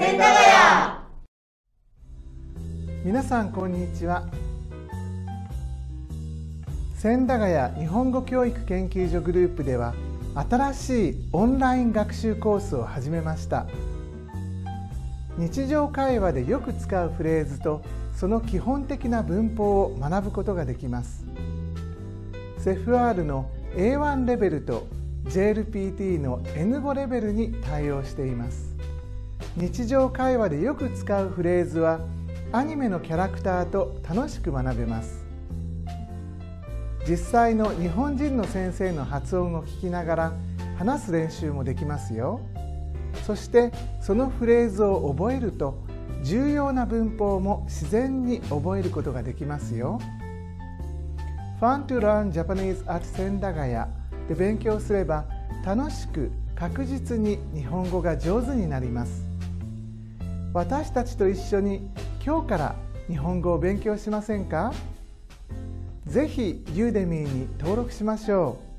千駄ヶ皆さんこんにちは。千駄ヶ谷日本語教育研究所グループでは新しいオンライン学習コースを始めました。日常会話でよく使うフレーズとその基本的な文法を学ぶことができます。セフ r の A1 レベルと JLPT の N5 レベルに対応しています。日常会話でよく使うフレーズはアニメのキャラクターと楽しく学べます。実際の日本人の先生の発音を聞きながら話す練習もできますよ。そしてそのフレーズを覚えると重要な文法も自然に覚えることができますよ。Fun to learn Japanese at 千駄ヶ谷で勉強すれば楽しく確実に日本語が上手になります。私たちと一緒に今日から日本語を勉強しませんか？ぜひユーデミーに登録しましょう。